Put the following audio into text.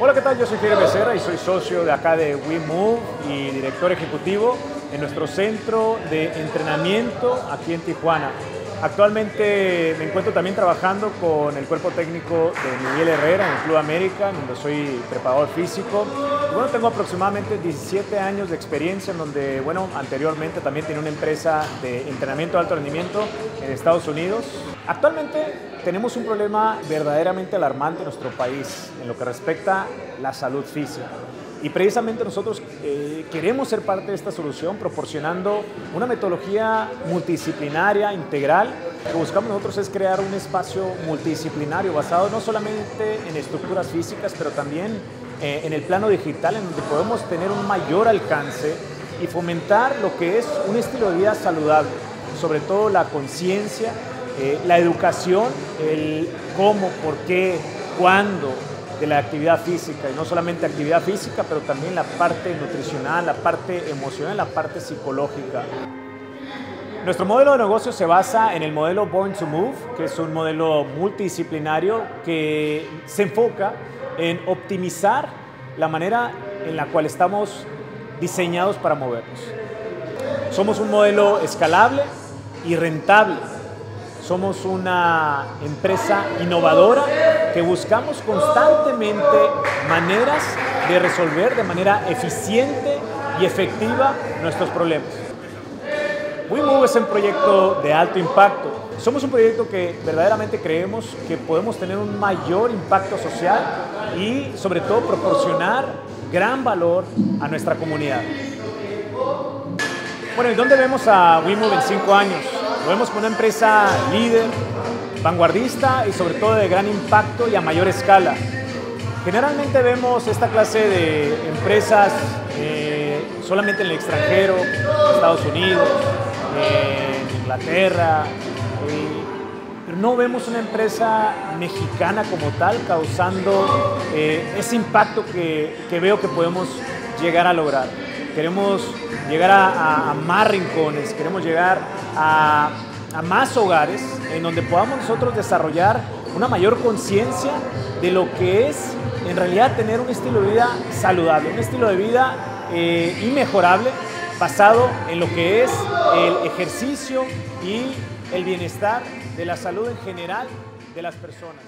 Hola, ¿qué tal? Yo soy Javier Becerra y soy socio de acá de WeMove y director ejecutivo en nuestro centro de entrenamiento aquí en Tijuana. Actualmente me encuentro también trabajando con el cuerpo técnico de Miguel Herrera en el Club América, donde soy preparador físico. Bueno, tengo aproximadamente 17 años de experiencia en donde, bueno, anteriormente también tenía una empresa de entrenamiento de alto rendimiento en Estados Unidos. Actualmente tenemos un problema verdaderamente alarmante en nuestro país en lo que respecta a la salud física. Y precisamente nosotros eh, queremos ser parte de esta solución proporcionando una metodología multidisciplinaria, integral. Lo que buscamos nosotros es crear un espacio multidisciplinario basado no solamente en estructuras físicas, pero también eh, en el plano digital, en donde podemos tener un mayor alcance y fomentar lo que es un estilo de vida saludable, sobre todo la conciencia, eh, la educación, el cómo, por qué, cuándo, de la actividad física, y no solamente actividad física, pero también la parte nutricional, la parte emocional, la parte psicológica. Nuestro modelo de negocio se basa en el modelo Born to Move, que es un modelo multidisciplinario que se enfoca en optimizar la manera en la cual estamos diseñados para movernos. Somos un modelo escalable y rentable somos una empresa innovadora que buscamos constantemente maneras de resolver de manera eficiente y efectiva nuestros problemas. WeMove es un proyecto de alto impacto. Somos un proyecto que verdaderamente creemos que podemos tener un mayor impacto social y sobre todo proporcionar gran valor a nuestra comunidad. Bueno, ¿y dónde vemos a WeMove en cinco años? Lo vemos como una empresa líder, vanguardista y sobre todo de gran impacto y a mayor escala. Generalmente vemos esta clase de empresas eh, solamente en el extranjero, Estados Unidos, en Inglaterra, eh, pero no vemos una empresa mexicana como tal causando eh, ese impacto que veo que podemos llegar a lograr queremos llegar a, más rincones, queremos llegar a, más hogares en donde podamos nosotros desarrollar una mayor conciencia de lo que es en realidad tener un estilo de vida saludable, un estilo de vida eh, inmejorable basado en lo que es el ejercicio y el bienestar de la salud en general de las personas.